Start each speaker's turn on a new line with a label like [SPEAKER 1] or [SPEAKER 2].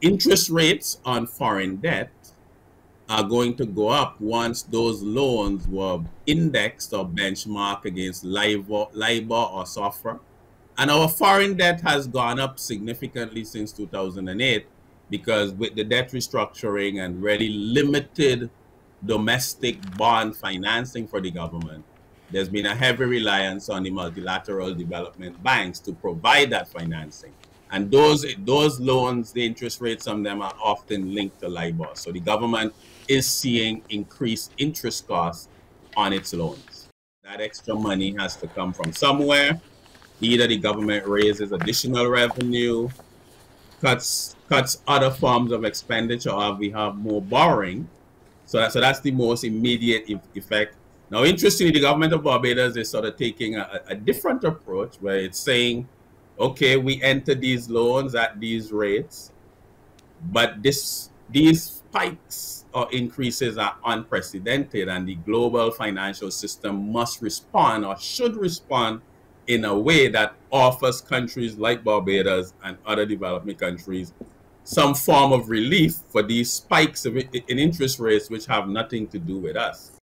[SPEAKER 1] interest rates on foreign debt are going to go up once those loans were indexed or benchmarked against LIBOR, or SOFR. And our foreign debt has gone up significantly since 2008 because with the debt restructuring and really limited domestic bond financing for the government, there's been a heavy reliance on the multilateral development banks to provide that financing. And those those loans, the interest rates on them are often linked to LIBOR. So the government is seeing increased interest costs on its loans. That extra money has to come from somewhere. Either the government raises additional revenue, cuts cuts other forms of expenditure, or we have more borrowing. So, that, so that's the most immediate effect. Now, interestingly, the government of Barbados is sort of taking a, a different approach where it's saying okay, we enter these loans at these rates, but this these spikes or increases are unprecedented, and the global financial system must respond or should respond in a way that offers countries like Barbados and other developing countries some form of relief for these spikes in interest rates which have nothing to do with us.